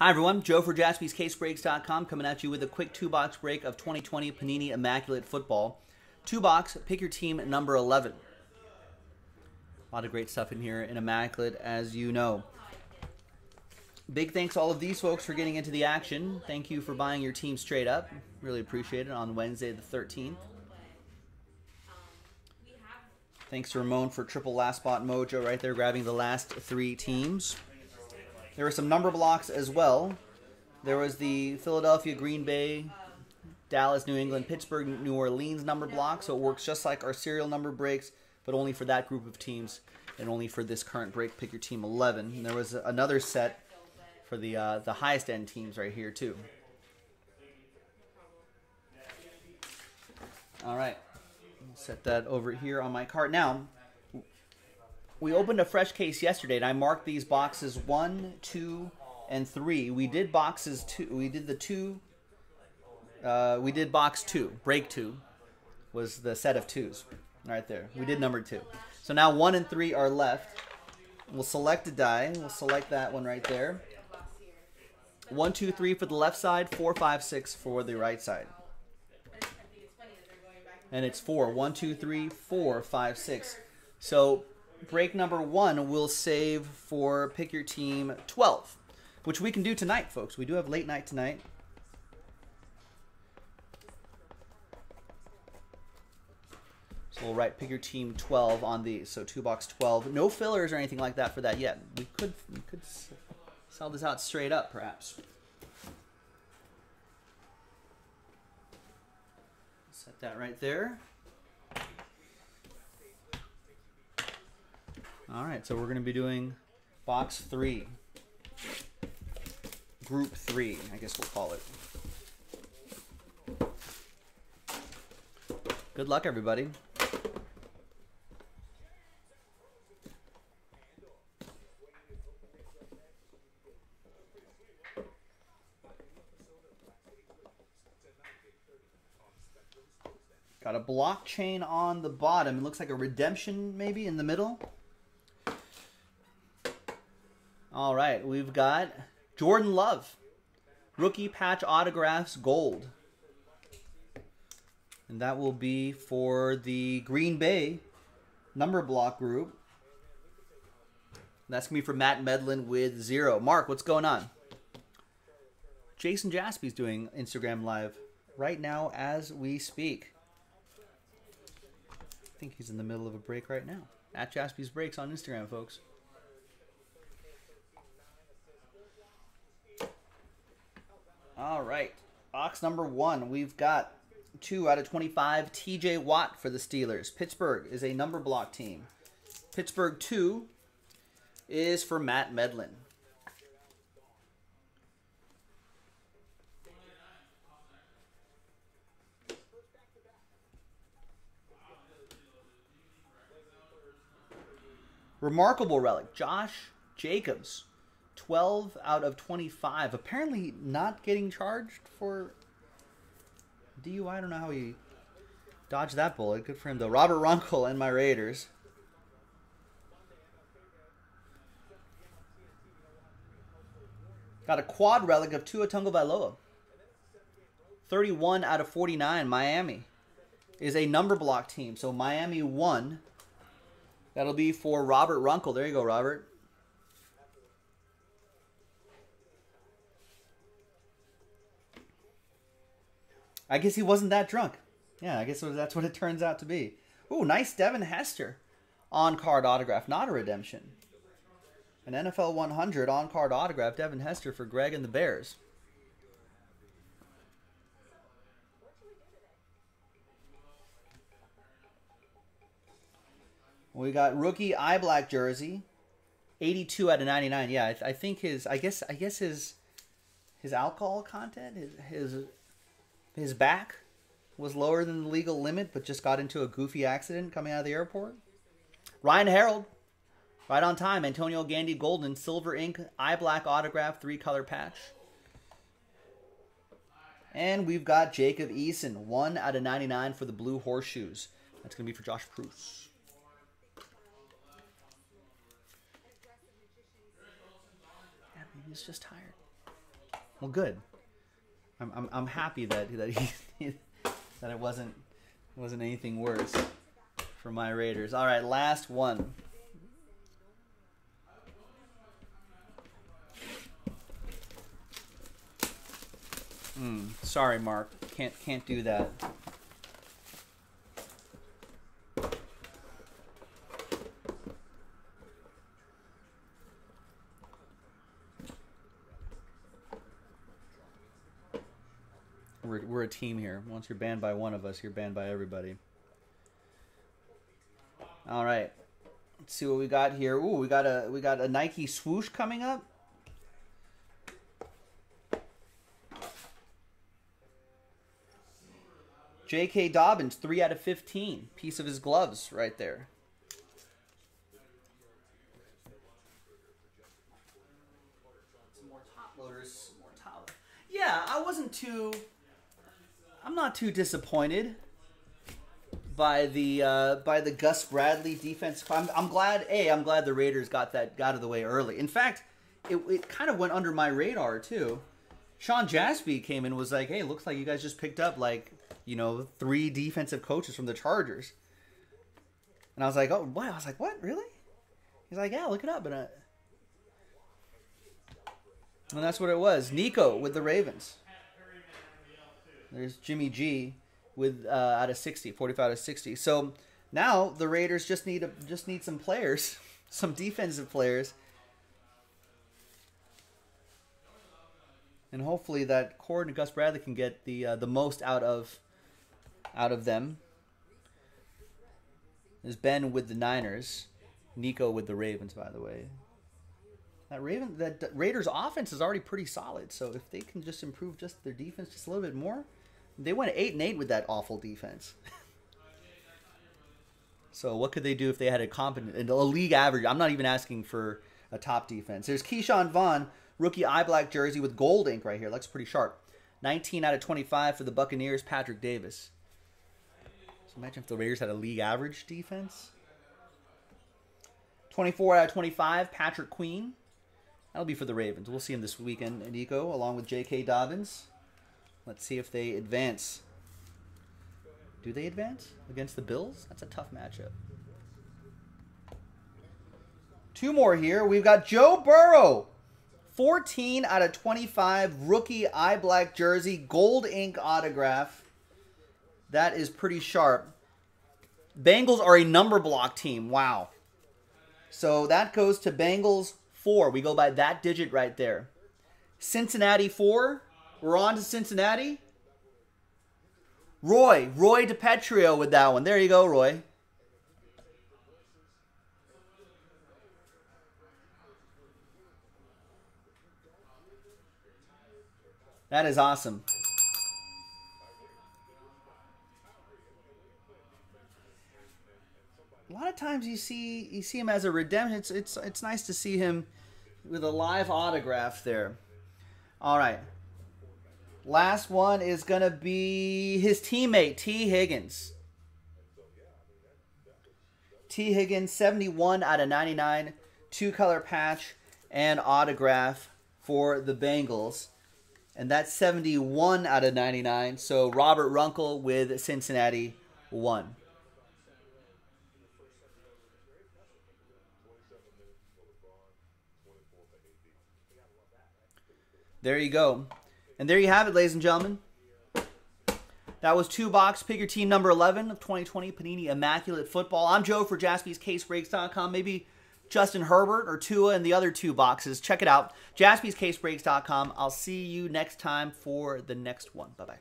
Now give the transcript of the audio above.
Hi, everyone. Joe for jaspyscasebreaks.com coming at you with a quick two box break of 2020 Panini Immaculate Football. Two box, pick your team number 11. A lot of great stuff in here in Immaculate, as you know. Big thanks all of these folks for getting into the action. Thank you for buying your team straight up. Really appreciate it on Wednesday the 13th. Thanks to Ramon for triple last spot mojo right there, grabbing the last three teams. There were some number blocks as well. There was the Philadelphia, Green Bay, Dallas, New England, Pittsburgh, New Orleans number block. So it works just like our serial number breaks, but only for that group of teams and only for this current break. Pick your team 11. And there was another set for the uh, the highest end teams right here too. All right, set that over here on my cart now we opened a fresh case yesterday, and I marked these boxes one, two, and three. We did boxes two. We did the two. Uh, we did box two. Break two was the set of twos right there. We did number two. So now one and three are left. We'll select a die. We'll select that one right there. One, two, three for the left side. Four, five, six for the right side. And it's four. One, two, three, four, five, six. So break number one we'll save for pick your team 12, which we can do tonight, folks. We do have late night tonight. So we'll write pick your team 12 on these. So two box 12. No fillers or anything like that for that yet. We could we could sell this out straight up, perhaps. Set that right there. All right, so we're going to be doing box three, group three, I guess we'll call it. Good luck, everybody. Got a blockchain on the bottom. It looks like a redemption maybe in the middle. All right, we've got Jordan Love, rookie patch autographs gold. And that will be for the Green Bay number block group. That's going to be for Matt Medlin with zero. Mark, what's going on? Jason Jaspy's doing Instagram Live right now as we speak. I think he's in the middle of a break right now. At Jaspy's Breaks on Instagram, folks. All right. Box number one. We've got two out of 25. TJ Watt for the Steelers. Pittsburgh is a number block team. Pittsburgh 2 is for Matt Medlin. Remarkable relic. Josh Jacobs 12 out of 25. Apparently not getting charged for DUI. I don't know how he dodged that bullet. Good for him, though. Robert Runkle and my Raiders. Got a quad relic of Tua Tagovailoa. 31 out of 49. Miami is a number block team. So Miami won. That'll be for Robert Runkle. There you go, Robert. I guess he wasn't that drunk. Yeah, I guess that's what it turns out to be. Ooh, nice Devin Hester on card autograph, not a redemption. An NFL 100 on card autograph, Devin Hester for Greg and the Bears. We got rookie eye black jersey, 82 out of 99. Yeah, I, I think his, I guess, I guess his, his alcohol content, his, his his back was lower than the legal limit, but just got into a goofy accident coming out of the airport. Ryan Harold, right on time. Antonio Gandy Golden, silver ink, eye black autograph, three color patch. And we've got Jacob Eason, 1 out of 99 for the Blue Horseshoes. That's going to be for Josh Bruce. Yeah, maybe he's just tired. Well, good. I'm I'm, I'm happy that that he that it wasn't wasn't anything worse for my Raiders. All right, last one. Mm, sorry, Mark. Can't can't do that. We're, we're a team here. Once you're banned by one of us, you're banned by everybody. All right. Let's see what we got here. Ooh, we got a we got a Nike swoosh coming up. J.K. Dobbins, 3 out of 15. Piece of his gloves right there. Some more top loaders. Some more top. Yeah, I wasn't too... I'm not too disappointed by the uh, by the Gus Bradley defense. I'm, I'm glad. A, I'm glad the Raiders got that got out of the way early. In fact, it, it kind of went under my radar too. Sean Jaspy came in and was like, "Hey, looks like you guys just picked up like you know three defensive coaches from the Chargers." And I was like, "Oh, what?" I was like, "What? Really?" He's like, "Yeah, look it up." And, I... and that's what it was. Nico with the Ravens. There's Jimmy G with uh, out of 60, 45 out of 60. So now the Raiders just need a, just need some players, some defensive players. And hopefully that Cord and Gus Bradley can get the uh, the most out of out of them. There's Ben with the Niners, Nico with the Ravens, by the way. That Raven that Raiders offense is already pretty solid, so if they can just improve just their defense just a little bit more, they went eight and eight with that awful defense. so what could they do if they had a competent, a league average? I'm not even asking for a top defense. There's Ke'Shawn Vaughn, rookie eye black jersey with gold ink right here. Looks pretty sharp. 19 out of 25 for the Buccaneers. Patrick Davis. So imagine if the Raiders had a league average defense. 24 out of 25. Patrick Queen. That'll be for the Ravens. We'll see him this weekend, Nico, along with J.K. Dobbins. Let's see if they advance. Do they advance against the Bills? That's a tough matchup. Two more here. We've got Joe Burrow. 14 out of 25 rookie eye black jersey, gold ink autograph. That is pretty sharp. Bengals are a number block team. Wow. So that goes to Bengals 4. We go by that digit right there. Cincinnati 4. We're on to Cincinnati. Roy. Roy DiPetrio with that one. There you go, Roy. That is awesome. A lot of times you see you see him as a redemption. It's it's it's nice to see him with a live autograph there. All right. Last one is going to be his teammate, Tee Higgins. Tee Higgins, 71 out of 99, two color patch and autograph for the Bengals. And that's 71 out of 99. So Robert Runkle with Cincinnati won. There you go. And there you have it, ladies and gentlemen. That was two box pick your team number 11 of 2020 Panini Immaculate Football. I'm Joe for jaspyscasebreaks.com. Maybe Justin Herbert or Tua and the other two boxes. Check it out. jaspyscasebreaks.com. I'll see you next time for the next one. Bye bye.